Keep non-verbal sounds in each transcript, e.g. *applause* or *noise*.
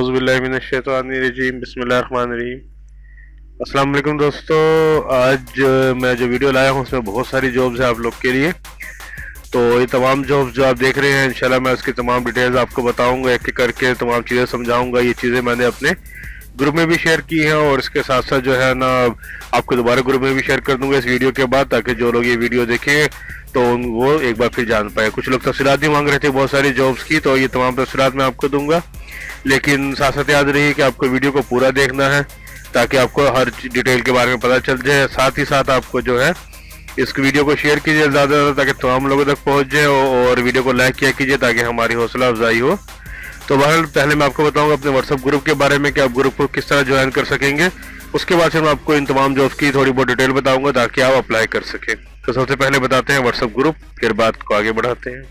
अज़बिल्लिनशैतरजीम बसमीम अस्सलाम दोस्तों, आज मैं जो वीडियो लाया हूँ, उसमें बहुत सारी जॉब्स हैं आप लोग के लिए। तो ये तमाम जॉब्स जो आप देख रहे हैं, इंशाल्लाह मैं उसकी तमाम डिटेल्स आपको बताऊँगा एक एक करके तमाम चीज़ें समझाऊँगा। ये चीज़ें मैंने अपने ग्रुप में भी शेयर की हैं और इसके साथ साथ जो है ना, आपको दोबारा ग्रुप में भी शेयर कर दूँगा इस वीडियो के बाद, ताकि जो लोग ये वीडियो देखें तो वो एक बार फिर जान पाए कुछ लोग तफसीत भी मांग रहे थे बहुत सारी जॉब्स की तो ये तमाम तफसीत मैं आपको दूँगा। लेकिन साथ साथ याद रही कि आपको वीडियो को पूरा देखना है, ताकि आपको हर डिटेल के बारे में पता चल जाए। साथ ही साथ आपको जो है, इस वीडियो को शेयर कीजिए ज़्यादा से ज़्यादा, ताकि तमाम लोगों तक पहुँच जाए और वीडियो को लाइक किया कीजिए, ताकि हमारी हौसला अफजाई हो। तो बहर पहले मैं आपको बताऊँगा अपने व्हाट्सअप ग्रुप के बारे में कि आप ग्रुप को किस तरह ज्वाइन कर सकेंगे। उसके बाद से मैं आपको इन तमाम जॉब्स की थोड़ी बहुत डिटेल बताऊँगा ताकि आप अप्लाई कर सकें। तो सबसे पहले बताते हैं व्हाट्सएप ग्रुप फिर बात को आगे बढ़ाते हैं।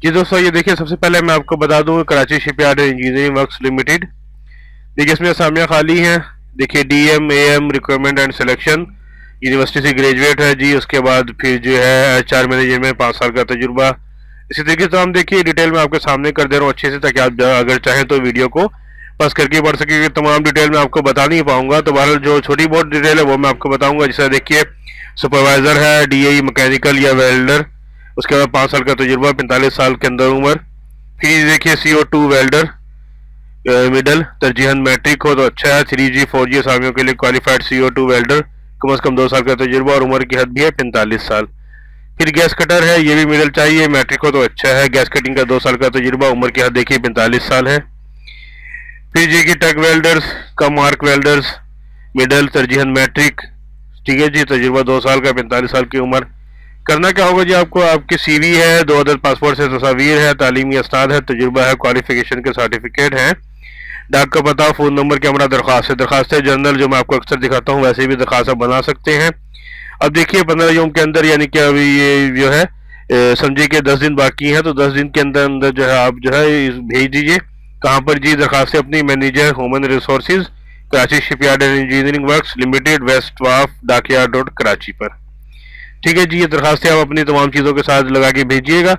जी दोस्तों, ये देखिए, सबसे पहले मैं आपको बता दूँ, Karachi shipyard engineering works limited. देखिए, इसमें असामियाँ खाली हैं। देखिए DM AM requirement and selection university से ग्रेजुएट है जी, उसके बाद फिर जो है एच आर मैनेजर में पाँच साल का तजुर्बा। इसी तरीके से हम देखिए डिटेल में आपके सामने कर दे रहा हूँ अच्छे से, ताकि आप अगर चाहें तो वीडियो को बस करके पढ़ सके तमाम डिटेल में आपको बता नहीं पाऊँगा। तो बहरहाल जो छोटी बहुत डिटेल है, वो मैं आपको बताऊँगा। जैसे देखिए सुपरवाइजर है डी मैकेनिकल या वेल्डर उसके बाद पाँच साल का तजुर्बा, पैंतालीस साल के अंदर उम्र। फिर देखिए C O two welder middle तरजीहन matric हो तो अच्छा है। थ्री जी फोर जी आसामियों के लिए qualified C O two welder कम अज़ कम दो साल का तजुर्बा और उम्र की हद भी है, पैंतालीस साल। फिर गैस कटर है, ये भी मिडल चाहिए, मैट्रिक हो तो अच्छा है। गैस कटिंग का दो साल का तजुर्बा, उम्र की हद देखिए, पैंतालीस साल है। फिर जी की टक वेल्डर्स, कम मार्क वेल्डर्स, मिडल, तरजीहन मैट्रिक, ठीक है जी, तजुर्बा दो साल का, पैंतालीस साल की उम्र। करना क्या होगा जी आपको? आपकी सीवी है, दो अदर पासपोर्ट से तस्वीर है, तालीमी अस्ताद है, तजुर्बा है क्वालिफिकेशन के सर्टिफिकेट है। डाक का पता, फ़ोन नंबर की हमारा दरख्वास्त है दरखास्त जनरल जो मैं आपको अक्सर दिखाता हूँ, वैसे भी दरखास्त आप बना सकते हैं। अब देखिए, पंद्रह यूम के अंदर, यानी कि अभी ये जो है समझिए कि दस दिन बाकी हैं तो दस दिन के अंदर अंदर जो है, आप जो है भेज दीजिए। कहाँ पर जी, दरखास्त अपनी, manager human resources Karachi shipyard and engineering works limited west wharf dockyard road Karachi पर। ठीक है जी, ये दरखास्तें आप अपनी तमाम चीज़ों के साथ लगा के भेजिएगा।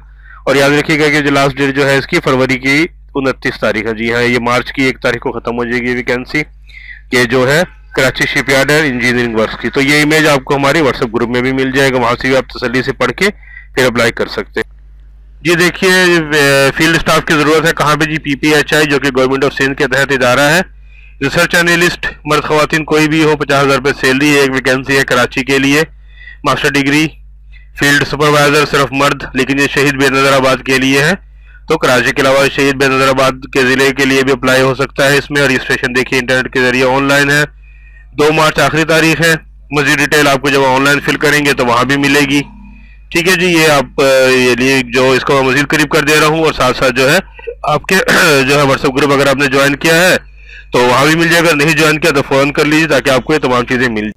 और याद रखिएगा कि जो लास्ट डेट जो है, इसकी फरवरी की उनतीस तारीख है। जी हाँ ये मार्च की एक तारीख को ख़त्म हो जाएगी वैकेंसी ये जो है, कराची शिपयार्ड है इंजीनियरिंग वर्क की। तो ये इमेज आपको हमारे व्हाट्सएप ग्रुप में भी मिल जाएगा। वहाँ से भी आप तसली से पढ़ के फिर अप्लाई कर सकते हैं। जी देखिए फ़ील्ड स्टाफ की ज़रूरत है। कहाँ पे जी पी पी एच आई जो कि गवर्नमेंट ऑफ़ सिंध के तहत इदारा है। रिसर्च एनालिस्ट मर्द खातन कोई भी हो, पचास हज़ार रुपये सैलरी एक वैकेंसी है कराची के लिए। मास्टर डिग्री फ़ील्ड सुपरवाइजर सिर्फ़ मर्द, लेकिन ये शहीद बेनजराबाद के लिए है। तो कराची के अलावा शहीद बेनजराबाद के ज़िले के लिए भी अप्लाई हो सकता है इसमें। रजिस्ट्रेशन देखिए इंटरनेट के ज़रिए ऑनलाइन है। दो मार्च आखिरी तारीख है। मजीद डिटेल आपको जब ऑनलाइन फिल करेंगे तो वहाँ भी मिलेगी। ठीक है जी, ये आप ये लिए जो इसको मैं मजीद करीब कर दे रहा हूँ और साथ साथ जो है आपके, *clears throat* जो है व्हाट्सएप ग्रुप अगर आपने ज्वाइन किया है तो वहाँ भी मिल जाएगा। नहीं ज्वाइन किया तो फ़ोन कर लीजिए ताकि आपको ये तमाम चीज़ें मिल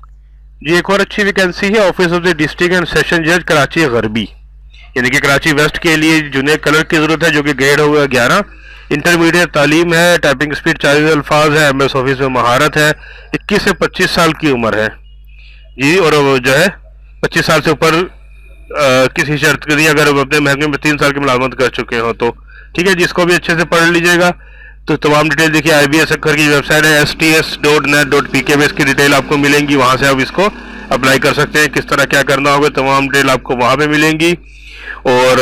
जी, एक और अच्छी वैकेंसी है office of the district and session जज कराची गरबी यानी कि कराची वेस्ट के लिए जूनियर कलर की ज़रूरत है, जो कि ग्रेड होगा ग्यारह। इंटरमीडिएट तालीम है टाइपिंग स्पीड चालीस अल्फाज है एम एस ऑफ़िस में महारत है, इक्कीस से पच्चीस साल की उम्र है। जी, और जो है, पच्चीस साल से ऊपर किसी शर्त के लिए अगर अपने महँगे में तीन साल की मुलाजमत कर चुके हो तो। ठीक है जिसको भी अच्छे से पढ़ लीजिएगा। तो तमाम डिटेल देखिए आई बी एस अखर की वेबसाइट है S T S dot net dot P K इसकी डिटेल आपको मिलेंगी, वहाँ से आप इसको अप्लाई कर सकते हैं। किस तरह क्या करना होगा, तमाम डिटेल आपको वहाँ पे मिलेंगी। और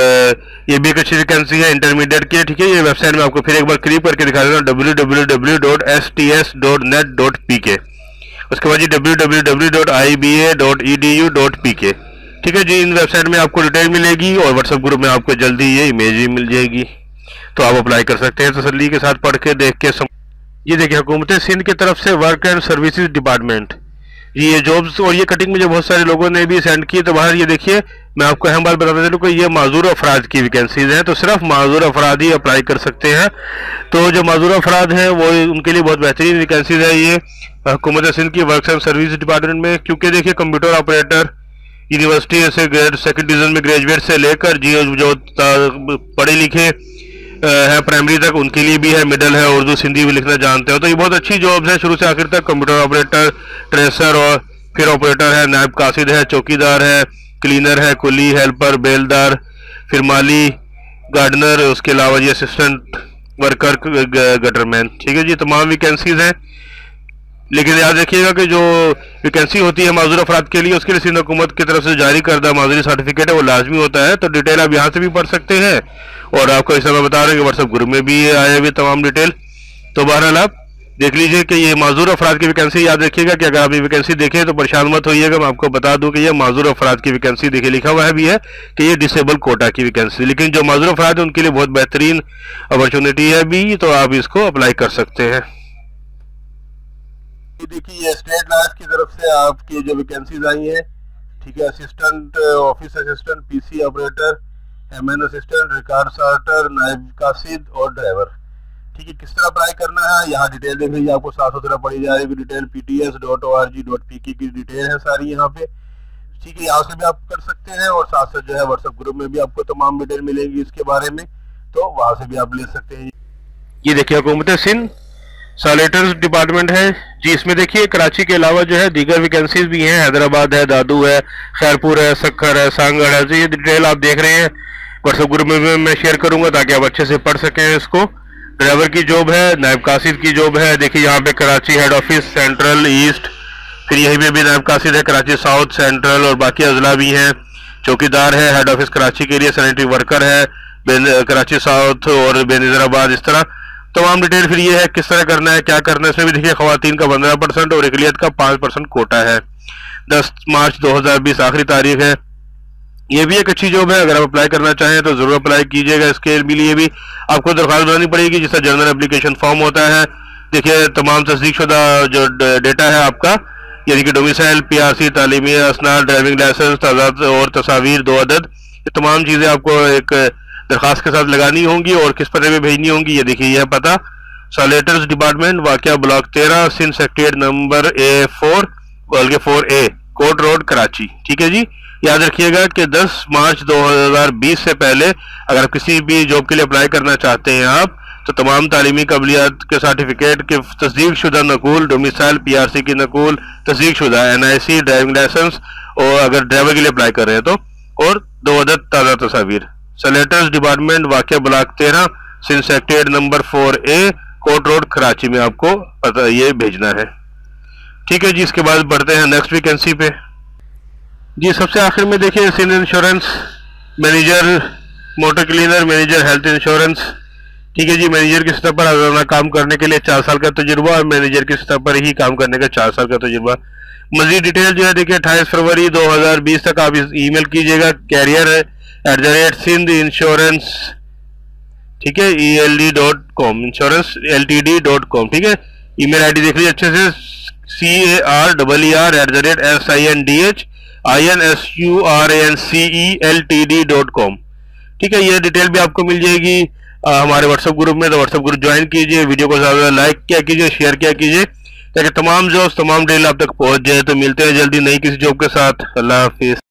ये भी एक अच्छी वैकेंसी है इंटरमीडिएट की, ठीक है, ये वेबसाइट में आपको फिर एक बार क्लिक करके दिखा हूँ W W W dot S T S dot net dot P K उसके बाद जी W W W dot I B A dot E D U dot P K ठीक है जी, इन वेबसाइट में आपको डिटेल मिलेगी और व्हाट्सएप ग्रुप में आपको जल्दी ये इमेज भी मिल जाएगी। तो आप अप्लाई कर सकते हैं तसली के साथ पढ़ के, देख के सम... ये देखिए, हुकूमत सिंध की तरफ़ से वर्क एंड सर्विसेज़ डिपार्टमेंट ये जॉब्स और ये कटिंग में जो बहुत सारे लोगों ने भी सेंड की तो बाहर ये देखिए मैं आपको अहम बात बताता चलूँ कि ये माजूर अफराद की वैकेंसीज हैं तो सिर्फ़ माजूर अफराद ही अप्लाई कर सकते हैं तो जो माजूर अफराद हैं वो उनके लिए बहुत बेहतरीन वैकेंसीज है ये हुकूमत सिंध की वर्क एंड सर्विस डिपार्टमेंट में क्योंकि देखिए कंप्यूटर ऑपरेटर यूनिवर्सिटी से ग्रेड सेकेंड डिवीज़न में ग्रेजुएट से लेकर जी जो पढ़े लिखे है प्राइमरी तक उनके लिए भी है मिडल है, उर्दू, सिंधी भी लिखना जानते हो। तो ये बहुत अच्छी जॉब्स है शुरू से आखिर तक। कंप्यूटर ऑपरेटर ट्रेसर और फिर ऑपरेटर है, नायब कासिद है, चौकीदार है क्लीनर है, कुली हेल्पर बेलदार, फिर माली गार्डनर उसके अलावा जी असिस्टेंट वर्कर गटरमैन ठीक है जी, तमाम वैकेंसीज हैं। लेकिन याद रखिएगा कि जो वैकेंसी होती है माजूर अफराद के लिए, उसके लिए सिंध हुकूमत की तरफ़ से जारी करदा माजूरी सर्टिफिकेट है, वो लाजमी होता है। तो डिटेल आप यहाँ से भी पढ़ सकते हैं। और आपको इस समय बता रहे हैं कि व्हाट्सएप ग्रुप में भी आए हुए तमाम डिटेल तो बहरहाल आप देख लीजिए कि ये माजूर अफराद की वैकेंसी याद रखिएगा कि अगर आप ये वैकेंसी देखें तो परेशान मत होइएगा, मैं आपको बता दूँ कि ये माजूर अफराद की वैकेंसी देखिए, लिखा हुआ है भी है कि ये डिसेबल कोटा की वैकेंसी लेकिन जो माजूर अफराद है, उनके लिए बहुत बेहतरीन अपॉर्चुनिटी है भी तो आप इसको अप्लाई कर सकते हैं। देखिए स्टेट लाइफ की तरफ़ से आपकी जो वैकेंसीज आई हैं, ठीक है assistant office assistant PC operator MN assistant record sorter नायब कासिद और ड्राइवर ठीक है, किस तरह अप्लाई करना है? यहाँ डिटेल देख लीजिए, आपको साफ़ सुथरा पड़ी जाएगी। Detail P T S dot O R G dot P की डिटेल है सारी यहाँ पे। ठीक है, यहाँ से भी आप कर सकते हैं और साथ साथ जो है व्हाट्सएप ग्रुप में भी आपको तमाम डिटेल मिलेंगी इसके बारे में। तो वहाँ से भी आप ले सकते हैं। ये देखिए, हुकूमत सिंध सॉलेटर्स डिपार्टमेंट है। जी, इसमें देखिए, कराची के अलावा जो है, दीगर वैकेंसीज भी हैं। हैदराबाद है, दादू है, खैरपुर है, सखर है, सांगड़ है। तो ये डिटेल आप देख रहे हैं। व्हाट्सएप ग्रुप में मैं शेयर करूँगा ताकि आप अच्छे से पढ़ सकें इसको। ड्राइवर की जॉब है, नायब कासिद की जॉब है। देखिए, यहाँ पे Karachi head office central east फिर यहीं पे भी नायब कासिद है, कराची साउथ सेंट्रल और बाकी अजला भी हैं। चौकीदार है हेड ऑफ़िस कराची के लिए सैनिटरी वर्कर है। कराची साउथ और बेनजराबाद, इस तरह। तमाम डिटेल फिर ये है किस तरह करना है, क्या करना है, इसमें भी देखिए खातन का पंद्रह परसेंट और अकलियत का पाँच परसेंट कोटा है। दस मार्च दो हज़ार बीस आखिरी तारीख है। ये भी एक अच्छी जॉब है, अगर आप अप्लाई करना चाहें तो ज़रूर अप्लाई कीजिएगा, इसके लिए भी आपको दरख्वास्त बनानी पड़ेगी, जिसका जनरल एप्लीकेशन फॉर्म होता है। देखिए, तमाम तस्दीक शुदा जो डेटा है आपका, यानी कि डोमिसाइल पी आर सी तालीमी असना ड्राइविंग लाइसेंस और तस्वीर दो अदद, ये तमाम चीज़ें आपको एक दरख्वास्त के साथ लगानी होंगी और किस पते पे भेजनी होंगी, ये देखिए, यह पता। सॉलेटर्स डिपार्टमेंट वाक़ ब्लॉक तेरह, Sindh secret number A four, बल्कि four A court road Karachi. ठीक है जी? याद रखिएगा कि 10 मार्च 2020 से पहले अगर आप किसी भी जॉब के लिए अप्लाई करना चाहते हैं आप तो तमाम तालीमी कबलियात के सर्टिफिकेट के तस्दीक शुदा नकूल डोमिसाइल पी आर सी की नकूल तस्दीक शुदा सी ड्राइविंग लाइसेंस और अगर ड्राइवर के लिए अप्लाई कर रहे हैं तो और दो अदद ताज़ा तस्वीर। सलेटर्स डिपार्टमेंट वाक्य ब्लॉक तेरह Sindh secret number four A court road Karachi में आपको पता, ये भेजना है। ठीक है जी, इसके बाद बढ़ते हैं नेक्स्ट वैकेंसी पे। जी, सबसे आखिर में देखिए Sindh insurance manager motor cleaner manager health insurance ठीक है जी मैनेजर की सतह पर रोज़ाना काम करने के लिए चार साल का तजुर्बा और मैनेजर की सतह पर ही काम करने का चार साल का तजुर्बा। मजीद डिटेल जो है, देखिए, अट्ठाईस फरवरी 2020 तक आप ईमेल कीजिएगा career at the rate Sindh insurance ठीक है E L D dot com insurance L T D dot com ठीक है? ईमेल आईडी देख लीजिए अच्छे से C A R double E R at the rate S I N D H I N S U R N C E L T D dot com ठीक है? ये detail भी आपको मिल जाएगी आ, हमारे व्हाट्सएप ग्रुप में तो व्हाट्सएप ग्रुप ज्वाइन कीजिए वीडियो को ज़्यादा लाइक क्या कीजिए शेयर क्या कीजिए ताकि तमाम जॉब तमाम डिटेल आप तक पहुँच जाए। तो मिलते हैं जल्दी नई किसी जॉब के साथ। अल्लाह हाफिज़।